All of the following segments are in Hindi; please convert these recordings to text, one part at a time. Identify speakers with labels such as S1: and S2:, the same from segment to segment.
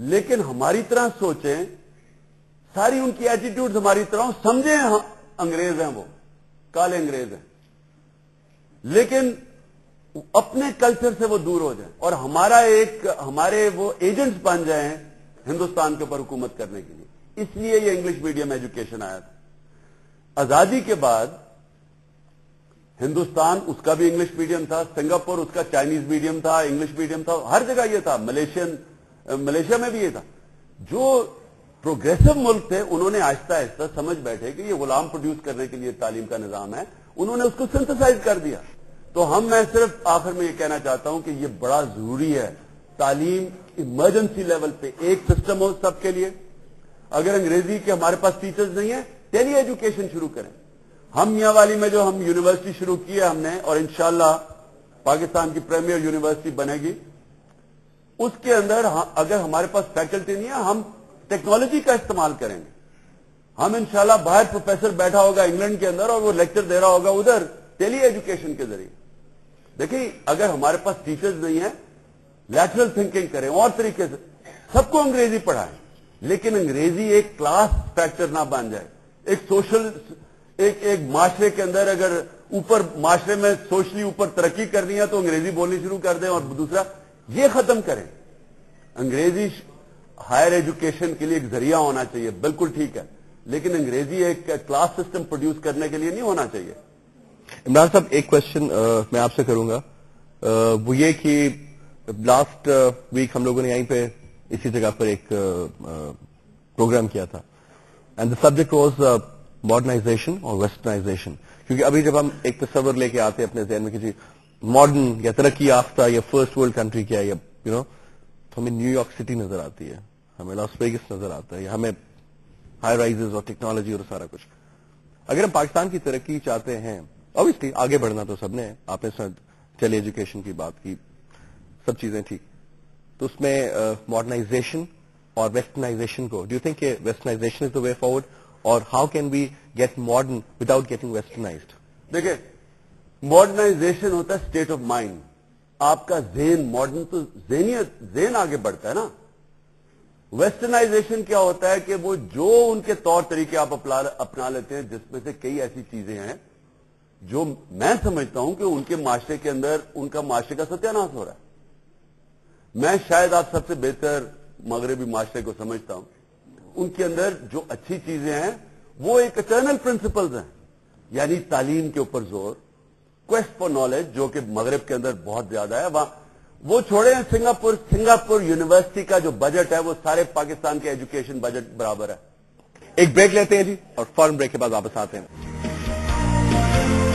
S1: लेकिन हमारी तरह सोचें, सारी उनकी एटीट्यूड हमारी तरह समझे हम, अंग्रेज़ हैं वो, काले अंग्रेज़ हैं। लेकिन अपने कल्चर से वो दूर हो जाए और हमारा एक, हमारे वो एजेंट्स बन जाए हिंदुस्तान के ऊपर हुकूमत करने के लिए। इसलिए ये इंग्लिश मीडियम एजुकेशन आया था। आज़ादी के बाद हिंदुस्तान, उसका भी इंग्लिश मीडियम था, सिंगापुर, उसका चाइनीज़ मीडियम था इंग्लिश मीडियम था, हर जगह ये था, मलेशियन मलेशिया में भी ये था। जो प्रोग्रेसिव मुल्क थे, उन्होंने आहिस्ता आहिस्ता समझ बैठे कि ये गुलाम प्रोड्यूस करने के लिए तालीम का निज़ाम है। उन्होंने उसको सिंथेसाइज कर दिया। तो हम, मैं सिर्फ़ आखिर में ये कहना चाहता हूँ कि ये बड़ा ज़रूरी है। तालीम इमरजेंसी लेवल पे एक सिस्टम हो सबके लिए। अगर अंग्रेज़ी के हमारे पास टीचर्स नहीं है टेली एजुकेशन शुरू करें। हम मियावाली में जो हम यूनिवर्सिटी शुरू की है हमने, और इंशाला पाकिस्तान की प्रीमियर यूनिवर्सिटी बनेगी। उसके अंदर अगर हमारे पास फैकल्टी नहीं है, हम टेक्नोलॉजी का इस्तेमाल करेंगे। हम इंशाला बाहर प्रोफेसर बैठा होगा इंग्लैंड के अंदर और वो लेक्चर दे रहा होगा उधर टेली एजुकेशन के ज़रिए। देखिए, अगर हमारे पास टीचर्स नहीं है लैटरल थिंकिंग करें, और तरीके से, सबको अंग्रेज़ी पढ़ाएँ। लेकिन अंग्रेज़ी एक क्लास फैक्टर ना बन जाए। एक सोशल एक एक माशरे के अंदर अगर ऊपर, माशरे में सोशली ऊपर तरक्की करनी है तो अंग्रेज़ी बोलनी शुरू कर दें और दूसरा ये खत्म करें। अंग्रेज़ी हायर एजुकेशन के लिए एक ज़रिया होना चाहिए बिल्कुल ठीक है। लेकिन अंग्रेज़ी एक क्लास सिस्टम प्रोड्यूस करने के लिए नहीं होना चाहिए।
S2: इमरान साहब एक क्वेश्चन मैं आपसे करूँगा। आ, वो ये कि लास्ट वीक हम लोगों ने यहीं पे इसी जगह पर एक प्रोग्राम किया था। And the subject was modernization और वेस्टर्नाइजेशन क्योंकि अभी जब हम एक तस्वर लेके आते हैं अपने जहन में किसी मॉडर्न या तरक्की याफ्ता, या फ़र्स्ट वर्ल्ड कंट्री क्या या यू नो तो हमें न्यूयॉर्क सिटी नज़र आती है, हमें लॉस वेगस नज़र आता है, या हमें हाई राइजेस और टेक्नोलॉजी और सारा कुछ। अगर हम पाकिस्तान की तरक्की चाहते हैं ऑब्वियसली आगे बढ़ना तो सबने, आपने टेली एजुकेशन की बात की, सब चीज़ें ठीक। तो उसमें मॉडर्नाइजेशन और वेस्टर्नाइजेशन को do think westernization is the way forward और how can we get modern without getting westernized
S1: देखिए मॉडर्नाइजेशन होता है स्टेट ऑफ़ माइंड आपका जेन मॉडर्न तो जेनियत जेन आगे बढ़ता है ना? वेस्टर्नाइजेशन क्या होता है कि वो जो उनके तौर तरीके आप अपना लेते हैं, जिसमें से कई ऐसी चीज़ें हैं, जो मैं समझता हूँ कि उनके माशरे के अंदर उनका माशरे का सत्यानाश हो रहा है। मैं शायद आप सबसे बेहतर मगरबी माशरे को समझता हूँ। उनके अंदर जो अच्छी चीज़ें हैं, वो एक इटर्नल प्रिंसिपल्स हैं। यानी तालीम के ऊपर ज़ोर क्वेस्ट फॉर नॉलेज जो कि मगरब के अंदर बहुत ज़्यादा है, वहाँ वो छोड़े हैं सिंगापुर सिंगापुर यूनिवर्सिटी का जो बजट है, वो सारे पाकिस्तान के एजुकेशन बजट बराबर है।
S2: एक ब्रेक लेते हैं जी, और फॉरन ब्रेक के बाद वापस आते हैं।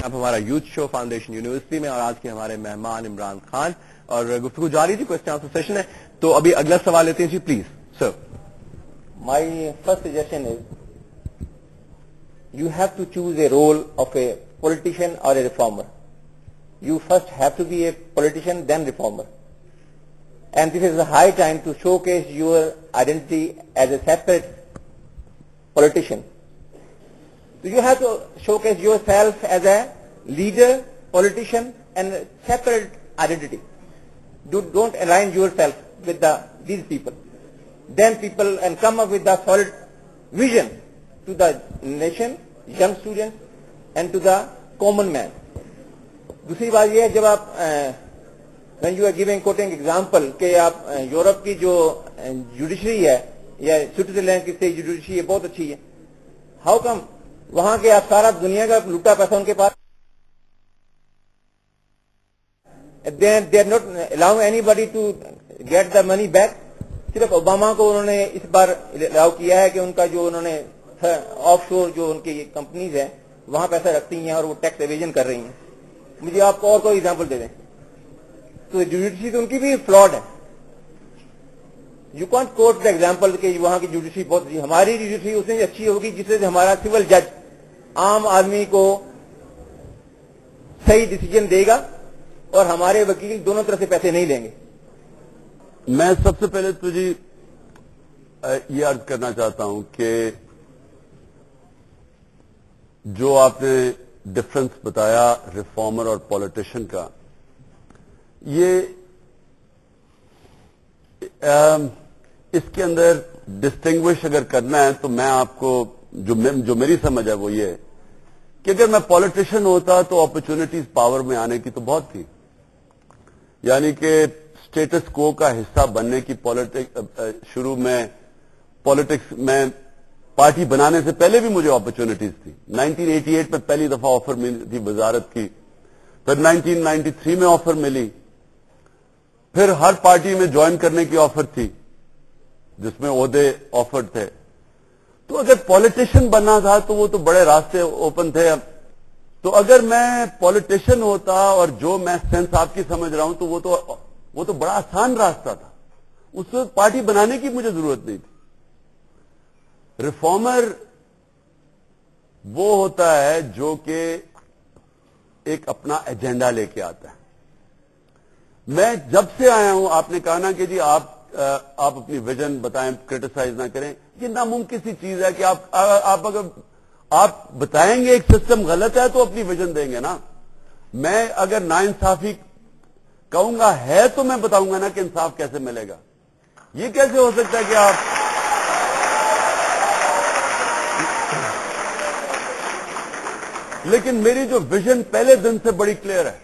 S2: अब हमारा यूथ शो फाउंडेशन यूनिवर्सिटी में, और आज के हमारे मेहमान इमरान खान, और गुफ्तु जारी थी क्वेश्चन आंसर सेशन है। तो अभी अगला सवाल लेते हैं जी please sir
S3: my first suggestion is you have to choose a role of a politician और a reformer. You first have to be a politician, then reformer. And this is a high time to showcase your identity as a separate politician. You have to showcase yourself as a leader, politician, and a separate identity. Do, don't align yourself with the, these people then people and come up with the solid vision to the nation, young students and to the common man. दूसरी बात यह है जब आप when you are giving quoting example कि आप यूरोप की जो जुडिशरी है या स्विट्जरलैंड की स्टेट जुडिशरी है बहुत अच्छी है। हाउ कम वहाँ के आप सारा दुनिया का लुटा पैसा उनके पास? They, they are not allowing anybody to get the money back. सिर्फ़ ओबामा को उन्होंने इस बार अलाउ किया है कि उनका जो उन्होंने ऑफ़ शोर जो उनकी कंपनीज़ है वहाँ पैसा रखती हैं और वो टैक्स एविजन कर रही हैं। मुझे आपको और कोई एग्ज़ाम्पल दे दें। तो जुडिशरी तो उनकी भी फ्लॉड है। You can't quote the example कि वहाँ की जुडिशरी बहुत अच्छी हमारी जुडिशरी उससे अच्छी होगी जिससे हमारा सिविल जज आम आदमी को सही डिसीज़न देगा और हमारे वकील दोनों तरफ़ से पैसे नहीं लेंगे।
S1: मैं सबसे पहले तो जी ये अर्ज़ करना चाहता हूँ कि जो आपने डिफरेंस बताया रिफॉर्मर और पॉलिटिशियन का। ये इसके अंदर डिस्टिंग्विश अगर करना है तो मैं आपको जो मे, जो मेरी समझ है वो ये कि अगर मैं पॉलिटिशियन होता तो अपॉर्चुनिटीज़ पावर में आने की तो बहुत थी। यानी कि स्टेटस को का हिस्सा बनने की पॉलिटिक्स शुरू में पॉलिटिक्स में पार्टी बनाने से पहले भी मुझे अपॉर्चुनिटीज़ थी। 1988 में पहली दफ़ा ऑफ़र मिली थी वजारत की। फिर 1993 में ऑफ़र मिली। फिर हर पार्टी में ज्वाइन करने की ऑफ़र थी, जिसमें ओहदे ऑफ़र थे। तो अगर पॉलिटिशियन बनना था तो वो तो बड़े रास्ते ओपन थे। अब तो अगर मैं पॉलिटिशियन होता और जो मैं सेंस आपकी समझ रहा हूँ तो वो तो वो तो बड़ा आसान रास्ता था। उसमें पार्टी बनाने की मुझे ज़रूरत नहीं थी। रिफॉर्मर वो होता है जो कि एक अपना एजेंडा लेके आता है। मैं जब से आया हूँ आपने कहा ना कि जी आप आप अपनी विजन बताएँ क्रिटिसाइज ना करें। ये नामुमकिन सी चीज़ है कि आप आ, आप अगर आप बताएँगे एक सिस्टम गलत है तो अपनी विजन देंगे ना। मैं अगर ना इंसाफी कहूँगा है तो मैं बताऊँगा ना कि इंसाफ कैसे मिलेगा। ये कैसे हो सकता है कि आप लेकिन मेरी जो विजन पहले दिन से बड़ी क्लियर है।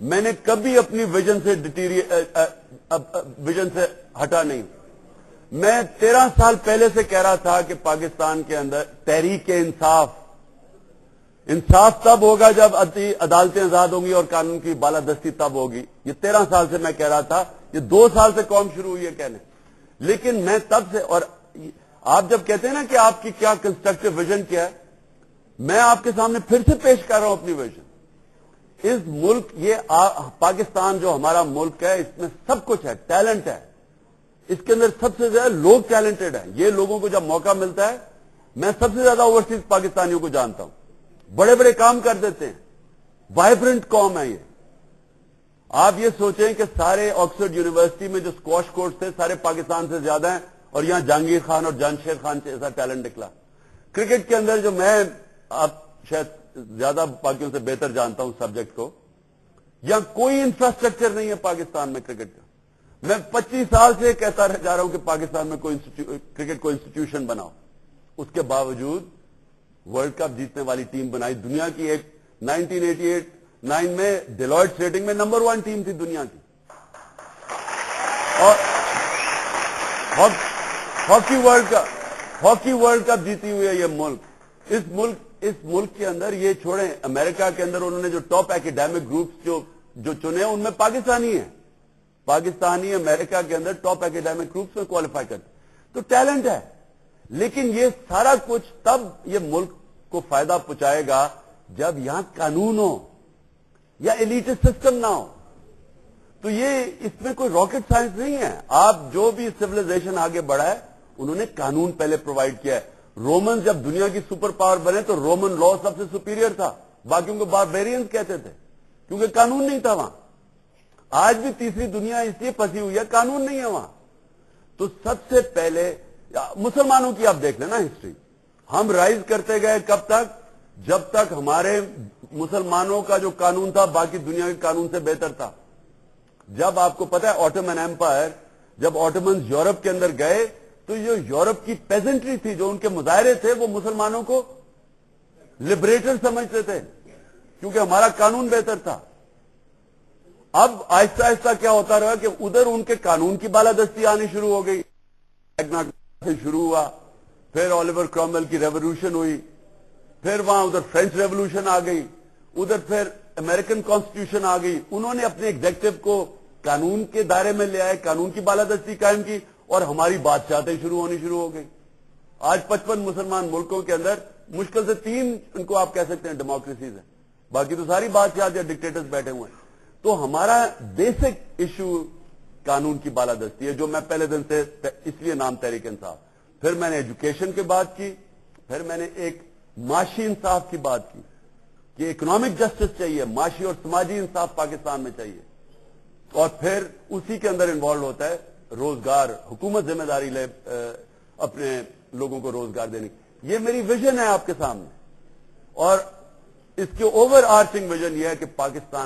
S1: मैंने कभी अपनी विजन से विजन से हटा नहीं। मैं तेरह साल पहले से कह रहा था कि पाकिस्तान के अंदर तहरीक इंसाफ। इंसाफ तब होगा जब अदालतें आज़ाद होंगी और कानून की बालादस्ती तब होगी। ये तेरह साल से मैं कह रहा था। ये दो साल से कौम शुरू हुई है कहने। लेकिन मैं तब से, और आप जब कहते हैं ना कि आपकी क्या कंस्ट्रक्टिव विजन क्या है मैं आपके सामने फिर से पेश कर रहा हूँ अपनी विजन इस मुल्क ये आ, पाकिस्तान जो हमारा मुल्क है इसमें सब कुछ है टैलेंट है। इसके अंदर सबसे ज़्यादा लोग टैलेंटेड हैं। ये लोगों को जब मौका मिलता है मैं सबसे ज़्यादा ओवरसीज पाकिस्तानियों को जानता हूँ। बड़े बड़े काम कर देते हैं। वाइब्रेंट कॉम है ये। आप ये सोचें कि सारे ऑक्सफोर्ड यूनिवर्सिटी में जो स्क्वाश कोर्स थे सारे पाकिस्तान से ज़्यादा हैं और यहाँ जहांगीर खान और जानशेर खान से ऐसा टैलेंट निकला। क्रिकेट के अंदर जो मैं आप शायद ज़्यादा बाकियों से बेहतर जानता हूँ सब्जेक्ट को। यहाँ कोई इंफ्रास्ट्रक्चर नहीं है पाकिस्तान में क्रिकेट का। मैं 25 साल से कहता रह जा रहा हूँ कि पाकिस्तान में कोई क्रिकेट को इंस्टीट्यूशन बनाओ। उसके बावजूद वर्ल्ड कप जीतने वाली टीम बनाई। दुनिया की एक 1988 नाइन में डिलॉयट रेटिंग में नंबर वन टीम थी दुनिया की। और hockey world cup hockey world cup जीती हुई है यह मुल्क। इस मुल्क इस मुल्क के अंदर ये छोड़े, अमेरिका के अंदर उन्होंने जो टॉप एकेडमिक ग्रुप्स जो जो चुने उनमें पाकिस्तानी है। पाकिस्तानी अमेरिका के अंदर टॉप एकेडमिक ग्रुप्स में क्वालिफाई करते तो टैलेंट है। लेकिन ये सारा कुछ तब ये मुल्क को फ़ायदा पहुंचाएगा जब यहाँ कानून हो, या एलिट सिस्टम ना हो। तो ये इसमें कोई रॉकेट साइंस नहीं है। आप जो भी सिविलाइजेशन आगे बढ़ाए उन्होंने कानून पहले प्रोवाइड किया है। रोमन जब दुनिया की सुपर पावर बने तो रोमन लॉ सबसे सुपीरियर था। बाकियों को बारबेरियंस कहते थे, क्योंकि कानून नहीं था वहाँ। आज भी तीसरी दुनिया इसलिए फंसी हुई है, कानून नहीं है वहाँ। तो सबसे पहले मुसलमानों की आप देख लेना हिस्ट्री हम राइज करते गए कब तक? जब तक हमारे मुसलमानों का जो कानून था, बाकी दुनिया के कानून से बेहतर था। जब आपको पता है ऑटोमन एम्पायर जब ऑटोमन यूरोप के अंदर गए तो जो यूरोप की पेजेंट्री थी, जो उनके मुजाहरे थे, वो मुसलमानों को लिबरेटर समझते थे, क्योंकि हमारा कानून बेहतर था। अब आहिस्ता आहिस्ता क्या होता रहा कि उधर उनके कानून की बालादस्ती आनी शुरू हो गई। से शुरू हुआ, फिर ओलिवर क्रॉमवेल की रेवोल्यूशन हुई, फिर वहाँ उधर फ्रेंच रेवोल्यूशन आ गई, उधर फिर अमेरिकन कॉन्स्टिट्यूशन आ गई। उन्होंने अपने एग्जेक्टिव को कानून के दायरे में ले आए, कानून की बालादस्ती कायम की। और हमारी बादशाहतें शुरू होनी शुरू हो गई। आज पचपन मुसलमान मुल्कों के अंदर मुश्किल से तीन उनको आप कह सकते हैं डेमोक्रेसीज है। बाकी तो सारी बादशाह या डिक्टेटर्स बैठे हुए हैं। तो हमारा बेसिक इशू कानून की बालादस्ती है, जो मैं पहले दिन से इसलिए नाम तहरीक इंसाफ। फिर मैंने एजुकेशन की बात की, फिर मैंने एक माशी इंसाफ की बात की कि इकोनॉमिक जस्टिस चाहिए, माशी और समाजी इंसाफ पाकिस्तान में चाहिए। और फिर उसी के अंदर इन्वॉल्व होता है रोज़गार, हुकूमत ज़िम्मेदारी ले अपने लोगों को रोज़गार देने की। ये मेरी विजन है आपके सामने। और इसके ओवर आर्चिंग विजन यह है कि पाकिस्तान